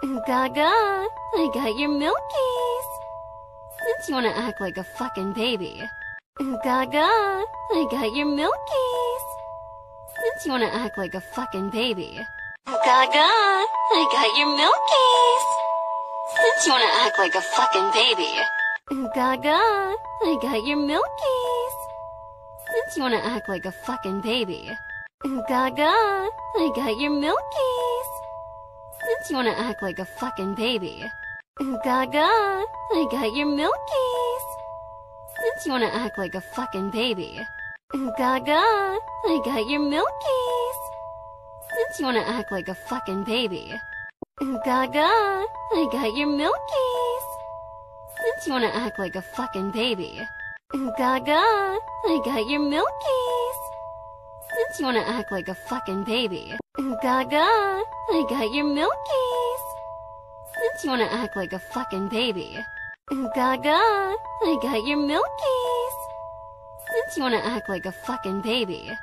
Gaga, I got your milkies. Since you wanna act like a fucking baby. Gaga, I got your milkies. Since you wanna act like a fucking baby. Gaga, I got your milkies. Since you wanna act like a fucking baby. Gaga, I got your milkies. Since you wanna act like a fucking baby. Gaga, I got your milkies. Since you wanna act like a fucking baby. Gaga, I got your milkies. Since you wanna act like a fucking baby. Gaga, I got your milkies. Since you wanna act like a fucking baby. Gaga, I got your milkies. Since you wanna act like a fucking baby. Gaga, I got your milkies. Since you wanna act like a fucking baby. Gaga, I got your milkies. Since you wanna act like a fucking baby. Gaga, I got your milkies. Since you wanna act like a fucking baby.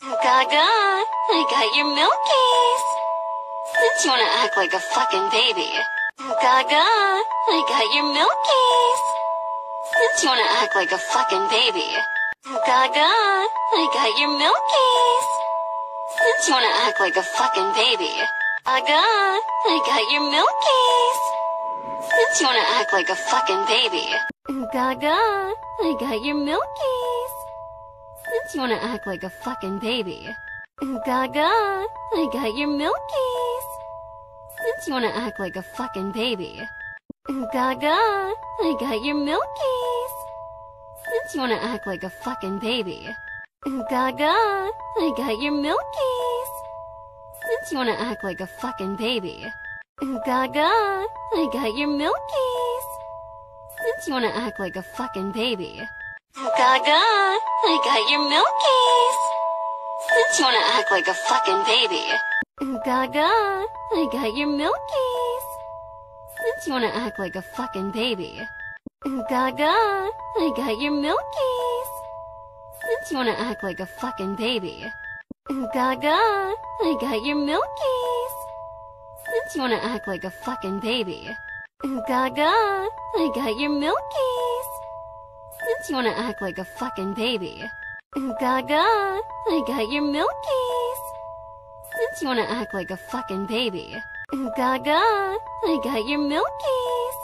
Gaga, I got your milkies. Since you wanna act like a fucking baby. Gaga, I got your milkies. Since you wanna act like a fucking baby. Gaga, I got your milkies. Since you wanna act like a fucking baby. Gaga, I got your milkies. Since you wanna act like a fucking baby. Gaga, I got your milkies. Since you wanna act like a fucking baby. Gaga, I got your milkies. Since you wanna act like a fucking baby. Gaga, I got your milkies. Since you wanna act like a fucking baby. Gaga, I got your milkies. Since you wanna act like a fucking baby. Gaga, I got your milkies. Since you wanna act like a fucking baby. Gaga, I got your milkies. Since you wanna act like a fucking baby. Gaga, I got your milkies. Since you wanna act like a fucking baby. Gaga, I got your milkies. Since you wanna act like a fucking baby. Gaga, I got your milkies. Since you wanna act like a fucking baby. Gaga, I got your milkies. Since you wanna act like a fucking baby. Gaga, I got your milkies. Since you wanna act like a fucking baby. Gaga, I got your milkies.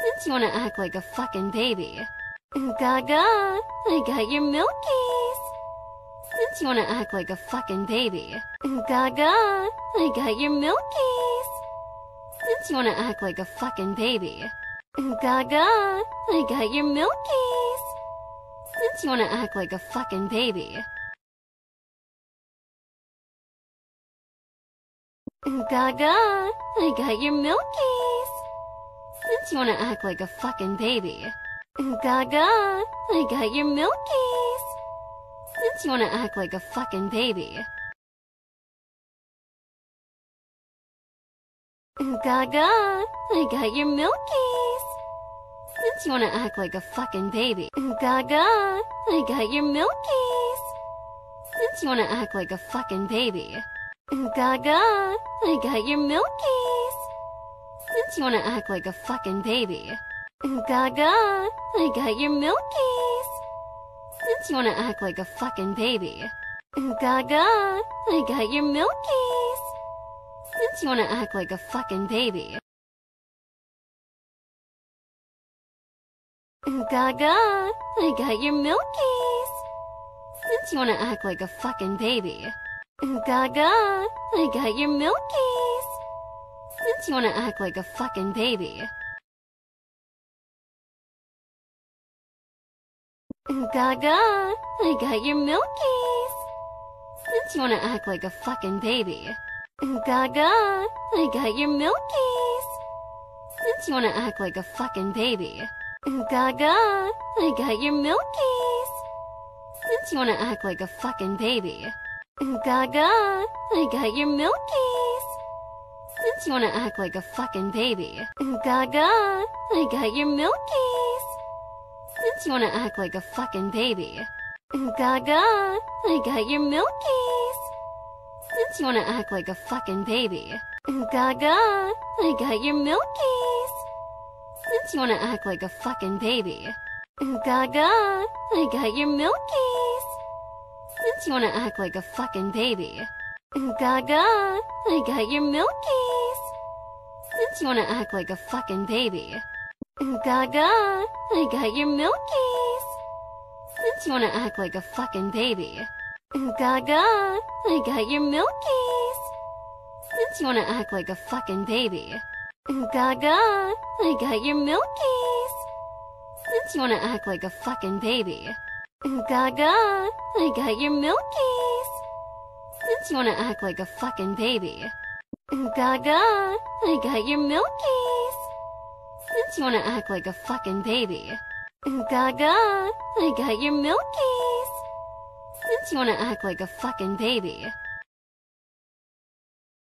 Since you wanna act like a fucking baby. Gaga, I got your milkies. Since you wanna act like a fucking baby. Gaga, I got your milkies. Since you wanna act like a fucking baby. Gaga, I got your milkies. Since you wanna act like a fucking baby. Gaga, I got your milkies. Since you wanna act like a fucking baby. Gaga, I got your milkies. Since you wanna act like a fucking baby. Gaga, I got your milkies. Since you wanna act like a fucking baby. Gaga, I got your milkies. Since you wanna act like a fucking baby. Gaga, I got your milkies. Since you wanna act like a fucking baby. Gaga, I got your milkies. Since you wanna act like a fucking baby. Gaga, I got your milkies. Since you wanna act like a fucking baby. Gaga, I got your milkies. Since you wanna act like a fucking baby. Gaga, I got your milkies. Since you wanna act like a fucking baby. Gaga, I got your milkies. Since you wanna act like a fucking baby. Gaga, I got your milkies. Since you wanna act like a fucking baby. Gaga, I got your milkies. Since you wanna act like a fucking baby. Gaga, I got your milkies. Since you wanna act like a fucking baby. Gaga, I got your milkies. Since you wanna act like a fucking baby. Gaga, I got your milkies. Since you wanna act like a fucking baby. Gaga, I got your milkies. Since you wanna act like a fucking baby. Gaga, I got your milkies. Since you wanna act like a fucking baby. Gaga, I got your milkies. Since you wanna act like a fucking baby. Gaga, I got your milkies. Since you wanna act like a fucking baby. Gaga, I got your milkies. Since you wanna act like a fucking baby. Gaga, I got your milkies. Since you wanna act like a fucking baby. Gaga, I got your milkies. Since you wanna act like a fucking baby. Gaga, I got your milkies. Since you wanna act like a fucking baby. Gaga, I got your milkies. Since you wanna act like a fucking baby.